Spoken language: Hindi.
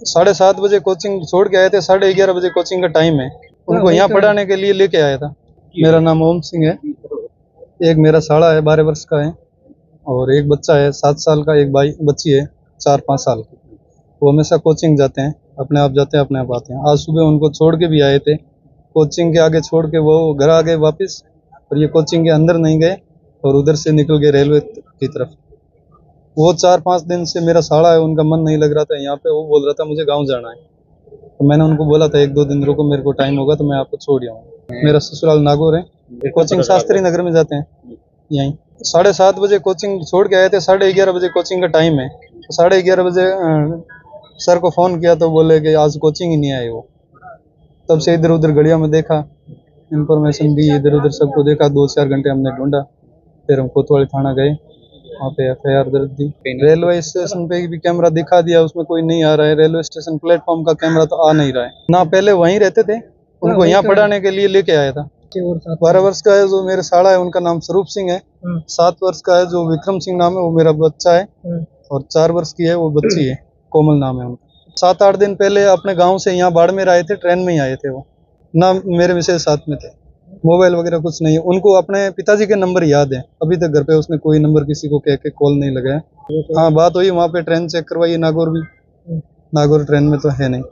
साढ़े सात बजे कोचिंग छोड़ के आए थे साढ़े ग्यारह बजे कोचिंग का टाइम है। उनको यहाँ पढ़ाने के लिए लेके आया था। मेरा नाम ओम सिंह है। एक मेरा साड़ा है बारह वर्ष का है। और एक बच्चा है सात साल का एक भाई बच्ची है चार पाँच साल की। वो हमेशा कोचिंग जाते हैं अपने आप जाते हैं अपने आप आते हैं। आज सुबह उनको छोड़ के भी आए थे। कोचिंग के आगे छोड़ के वो घर आ गए वापस और ये कोचिंग के अंदर नहीं गए और उधर से निकल गए रेलवे की तरफ़। वो चार पाँच दिन से मेरा साड़ा है उनका मन नहीं लग रहा था यहाँ पे वो बोल रहा था मुझे गाँव जाना है। तो मैंने उनको बोला था एक दो दिन रुको मेरे को टाइम होगा तो मैं आपको छोड़ आऊँगा। मेरा ससुराल नागौर है कोचिंग शास्त्री नगर में जाते हैं यहीं। साढ़े सात बजे कोचिंग छोड़ के आए थे साढ़े ग्यारह बजे कोचिंग का टाइम है। तो साढ़े ग्यारह बजे सर को फ़ोन किया तो बोले कि आज कोचिंग ही नहीं आए वो। तब से इधर उधर घड़िया में देखा इंफॉर्मेशन दी इधर उधर सबको देखा दो चार घंटे हमने ढूंढा फिर हम कोतवाली थाना गए। वहाँ पे एफ़ आई दर्ज दी रेलवे स्टेशन पे भी कैमरा दिखा दिया उसमें कोई नहीं आ रहा है। रेलवे स्टेशन प्लेटफॉर्म का कैमरा तो आ नहीं रहा है। ना पहले वहीं रहते थे उनको यहाँ पढ़ाने के लिए लेके आया था। बारह वर्ष का है जो मेरे साड़ा है उनका नाम स्वरूप सिंह है। हम्म, सात वर्ष का है जो विक्रम सिंह नाम है वो मेरा बच्चा है। हम्म, और चार वर्ष की है वो बच्ची है कोमल नाम है उनका। सात आठ दिन पहले अपने गाँव से यहाँ बाड़मेर आए थे ट्रेन में ही आए थे वो। ना मेरे विशेष साथ में थे। मोबाइल वगैरह कुछ नहीं है। उनको अपने पिताजी के नंबर याद है। अभी तक घर पे उसने कोई नंबर किसी को कह के कॉल नहीं लगाया। हाँ बात हुई, वहाँ पे ट्रेन चेक करवाई, नागौर भी। नागौर ट्रेन में तो है नहीं।